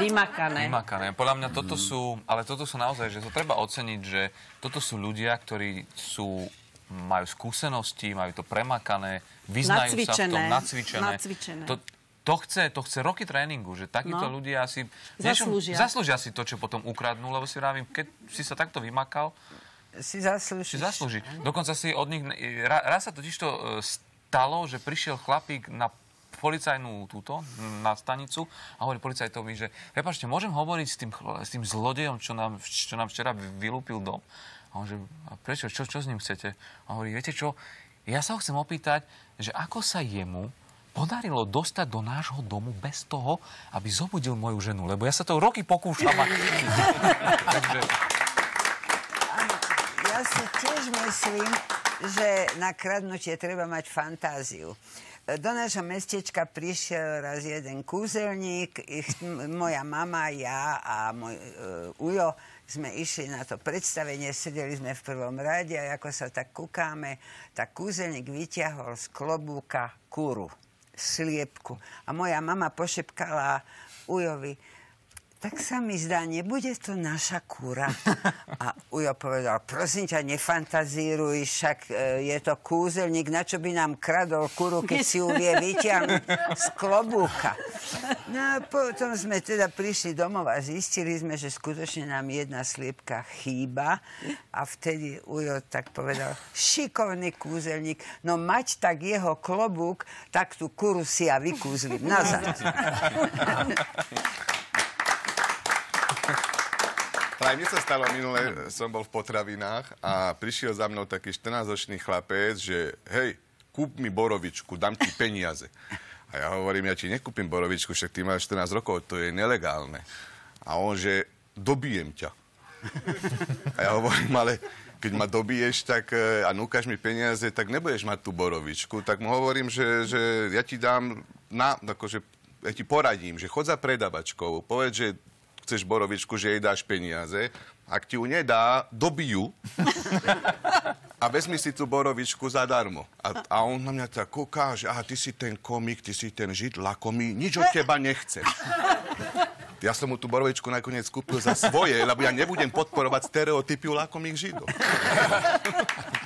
Vymakané. Vymakané. Podľa mňa toto sú, ale toto sú naozaj, že to treba oceniť, že toto sú ľudia, ktorí sú majú skúsenosti, majú to premakané, vyznajú sa v tom, Nacvičené. nacvičené. Nacvičené. To, to chce, to chce roky tréningu, že takíto No. ľudia si... Zaslúžia. Niečo, zaslúžia si to, čo potom ukradnú, lebo si vravím, keď si sa takto vymakal, Si zaslúžiš. si zaslúži. Dokonca si od nich... Ra, raz sa totiž to e, stalo, že prišiel chlapík na policajnú túto, na stanicu a hovorí policajtovi, že prepačte, môžem hovoriť s tým, s tým zlodejom, čo nám, čo nám včera vylúpil dom? A on že, a prečo, čo, čo s ním chcete? A hovorí, viete čo, ja sa ho chcem opýtať, že ako sa jemu podarilo dostať do nášho domu bez toho, aby zobudil moju ženu, lebo ja sa to roky pokúšam. A... Takže, Ja si tiež myslím, že na kradnutie treba mať fantáziu. Do nášho mestečka prišiel raz jeden kúzelník, ich, moja mama, ja a môj e, ujo sme išli na to predstavenie, sedeli sme v prvom rade a ako sa tak kúkáme, tak kúzelník vyťahol z klobúka kúru, sliepku. A moja mama pošepkala ujovi, tak sa mi zdá, nebude to naša kúra. A Ujo povedal, prosím ťa, nefantazíruj, však e, je to kúzelník, na čo by nám kradol kúru, keď si ju vie vyťahnuť z klobúka. No a potom sme teda prišli domov a zistili sme, že skutočne nám jedna sliepka chýba. A vtedy Ujo tak povedal, šikovný kúzelník, no mať tak jeho klobúk, tak tú kúru si ja vykúzlim nazad. Práve mne sa stalo minule, som bol v potravinách a prišiel za mnou taký 14-ročný chlapec, že hej, kúp mi borovičku, dám ti peniaze. A ja hovorím, ja ti nekúpim borovičku, však ty máš 14 rokov, to je nelegálne. A on, že dobijem ťa. A ja hovorím, ale keď ma dobiješ tak, e, a núkaš mi peniaze, tak nebudeš mať tú borovičku. Tak mu hovorím, že, že ja ti dám, na, akože, ja ti poradím, že chod za predavačkou, povedz, že chceš borovičku, že jej dáš peniaze. Ak ti ju nedá, dobijú a vezmi si tú borovičku zadarmo. A, a on na mňa tak kúka, že aha, ty si ten komik, ty si ten žid lakomý, nič od teba nechcem. Ja som mu tú borovičku nakoniec kúpil za svoje, lebo ja nebudem podporovať stereotypy u lakomých židov.